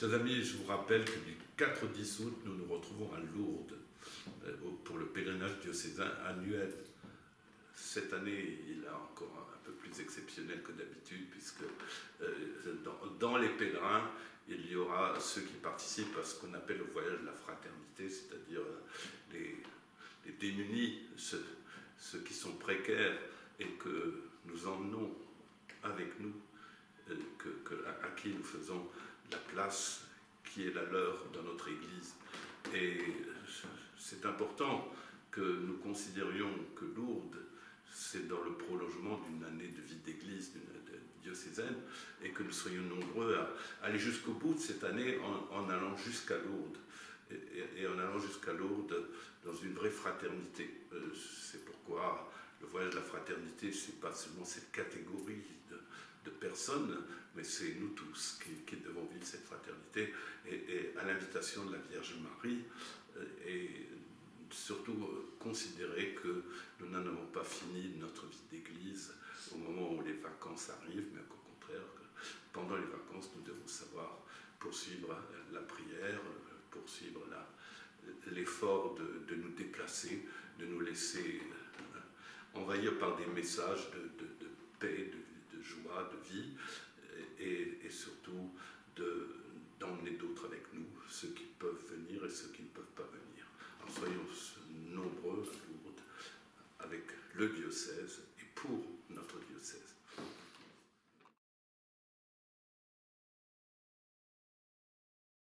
Chers amis, je vous rappelle que du 4 au 10 août, nous nous retrouvons à Lourdes euh, pour le pèlerinage diocésain annuel. Cette année, il est encore un peu plus exceptionnel que d'habitude, puisque euh, dans, les pèlerins, il y aura ceux qui participent à ce qu'on appelle le voyage de la fraternité, c'est-à-dire euh, les, démunis, ceux, qui sont précaires et que nous emmenons avec nous, à qui nous faisons la place qui est la leur dans notre Église. Et c'est important que nous considérions que Lourdes, c'est dans le prolongement d'une année de vie d'Église, d'une diocésaine, et que nous soyons nombreux à aller jusqu'au bout de cette année en, allant jusqu'à Lourdes. Et, en allant jusqu'à Lourdes dans une vraie fraternité. Euh, c'est pourquoi le voyage de la fraternité, c'est pas seulement cette catégorie de, de personnes, mais c'est nous tous qui, devons vivre cette fraternité et, à l'invitation de la Vierge Marie euh, et surtout euh, considérer que nous n'en avons pas fini notre vie d'Église au moment où les vacances arrivent, mais qu'au contraire, pendant les vacances, nous devons savoir poursuivre la prière, poursuivre l'effort de, nous déplacer, de nous laisser euh, envahir par des messages de, paix, de joie, de vie, et, surtout d'emmener d'autres avec nous, ceux qui peuvent venir et ceux qui ne peuvent pas venir. Alors soyons nombreux à Lourdes avec le diocèse